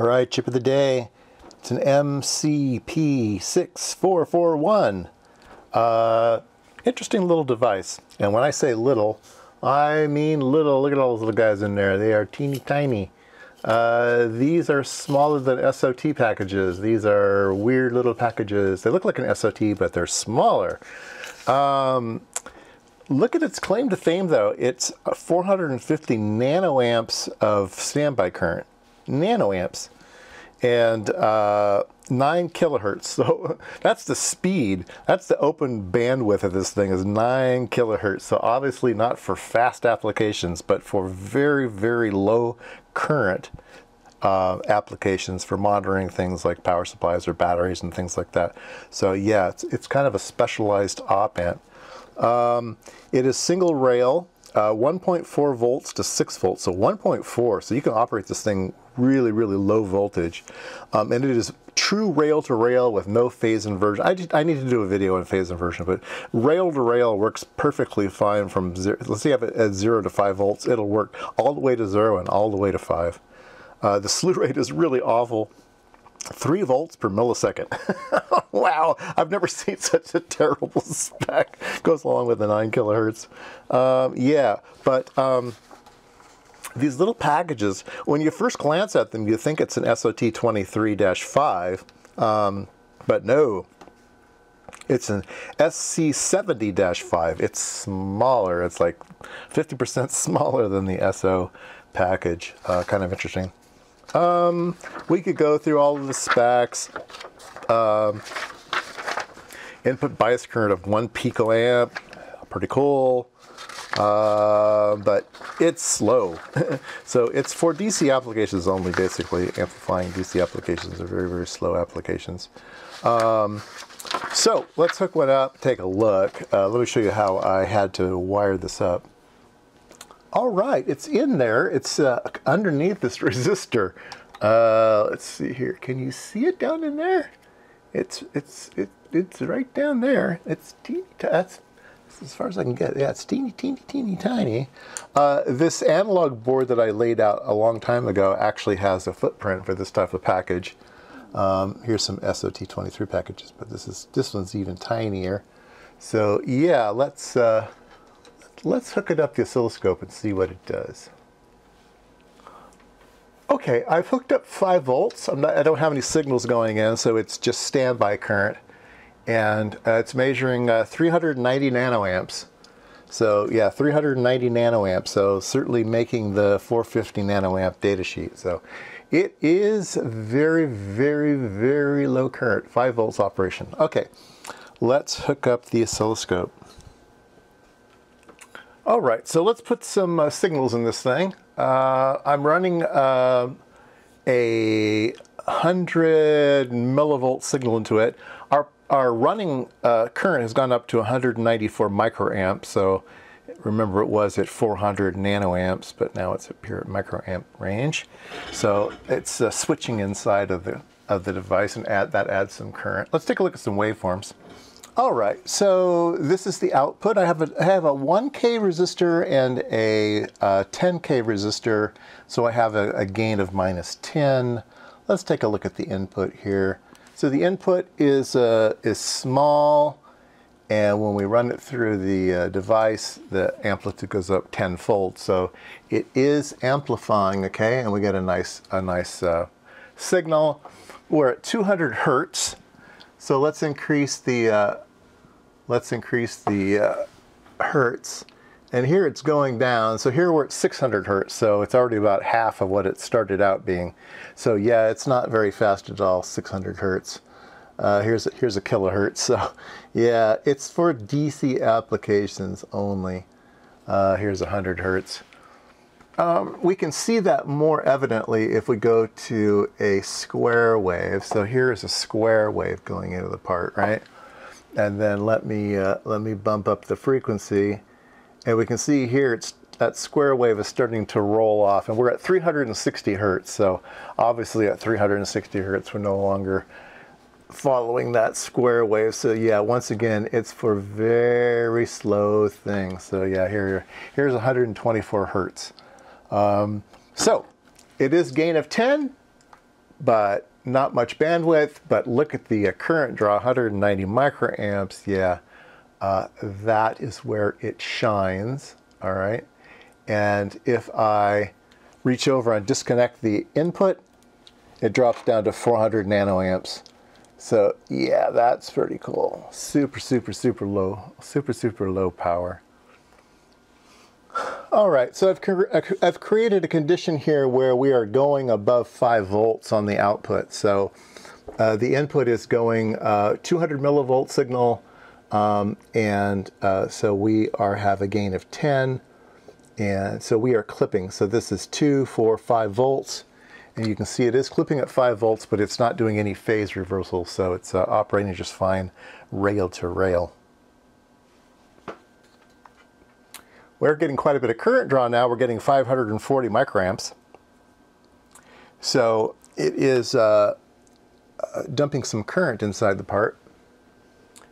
All right, chip of the day. It's an MCP6441. Uh, interesting little device. And when I say little, I mean little. Look at all those little guys in there. They are teeny tiny. Uh, these are smaller than SOT packages. These are weird little packages. They look like an SOT, but they're smaller. Um, look at its claim to fame, though. It's 450 nanoamps of standby current nanoamps and uh, 9 kilohertz. So that's the speed. That's the open bandwidth of this thing is 9 kilohertz. So obviously not for fast applications, but for very, very low current uh, applications for monitoring things like power supplies or batteries and things like that. So yeah, it's, it's kind of a specialized op amp. Um, it is single rail, uh, 1.4 volts to 6 volts, so 1.4, so you can operate this thing really, really low voltage. Um, and it is true rail to rail with no phase inversion. I, just, I need to do a video on phase inversion, but rail to rail works perfectly fine from zero. Let's you have it at zero to five volts. It'll work all the way to zero and all the way to five. Uh, the slew rate is really awful. 3 volts per millisecond. wow, I've never seen such a terrible spec. Goes along with the 9 kilohertz. Um, yeah, but um, these little packages, when you first glance at them, you think it's an SOT23-5, um, but no, it's an SC70-5. It's smaller. It's like 50% smaller than the SO package. Uh, kind of interesting. Um, we could go through all of the specs. Um, input bias current of one picoamp, pretty cool. Uh, but it's slow. so it's for DC applications only, basically. Amplifying DC applications are very, very slow applications. Um, so let's hook one up, take a look. Uh, let me show you how I had to wire this up. All right, it's in there. It's uh, underneath this resistor. Uh, let's see here. Can you see it down in there? It's it's it, it's right down there. It's teeny. That's as far as I can get. Yeah, it's teeny, teeny, teeny, tiny. Uh, this analog board that I laid out a long time ago actually has a footprint for this type of package. Um, here's some SOT23 packages, but this is this one's even tinier. So yeah, let's. Uh, let's hook it up the oscilloscope and see what it does. Okay, I've hooked up 5 volts. Not, i don't have any signals going in, so it's just standby current. And uh, it's measuring uh, 390 nanoamps. So yeah, 390 nanoamps. So certainly making the 450 nanoamp datasheet. So it is very, very, very low current, 5 volts operation. Okay, let's hook up the oscilloscope. All right, so let's put some uh, signals in this thing. Uh, I'm running uh, a 100 millivolt signal into it. Our, our running uh, current has gone up to 194 microamps, so remember it was at 400 nanoamps, but now it's up here at microamp range. So it's uh, switching inside of the, of the device and add, that adds some current. Let's take a look at some waveforms. All right, so this is the output. I have a, I have a 1K resistor and a, a 10K resistor, so I have a, a, gain of minus 10. Let's take a look at the input here. So the input is, uh, is small, and when we run it through the uh, device, the amplitude goes up tenfold. So it is amplifying, okay, and we get a nice, a nice uh, signal. We're at 200 hertz. So let's increase the uh, let's increase the uh, hertz. And here it's going down. So here we're at 600 hertz. So it's already about half of what it started out being. So yeah, it's not very fast at all, 600 hertz. Uh, here's, a, here's a kilohertz. So yeah, it's for DC applications only. Uh, here's 100 hertz. Um, we can see that more evidently if we go to a square wave. So here's a square wave going into the part, right? And then let me, uh, let me bump up the frequency. And we can see here it's that square wave is starting to roll off and we're at 360 hertz. So obviously at 360 hertz, we're no longer following that square wave. So yeah, once again, it's for very slow things. So yeah, here, here's 124 hertz. Um, so it is gain of 10, but not much bandwidth. But look at the uh, current draw, 190 microamps. Yeah, uh, that is where it shines. All right. And if I reach over and disconnect the input, it drops down to 400 nanoamps. So yeah, that's pretty cool. Super, super, super low, super, super low power. All right, so I've, I've created a condition here where we are going above 5 volts on the output. So uh, the input is going uh, 200 millivolt signal, um, and uh, so we are have a gain of 10, and so we are clipping. So this is 2, 4, 5 volts, and you can see it is clipping at 5 volts, but it's not doing any phase reversal, so it's uh, operating just fine rail to rail. We're getting quite a bit of current draw now. We're getting 540 microamps. So it is uh, uh, dumping some current inside the part.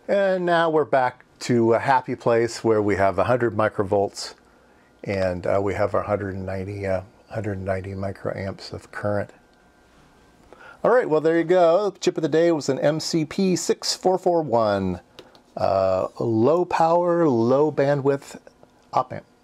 And now we're back to a happy place where we have 100 microvolts and uh, we have our 190, 190 uh, microamps of current. All right, well, there you go. Chip of the day was an MCP6441. Uh, low power, low bandwidth op amp.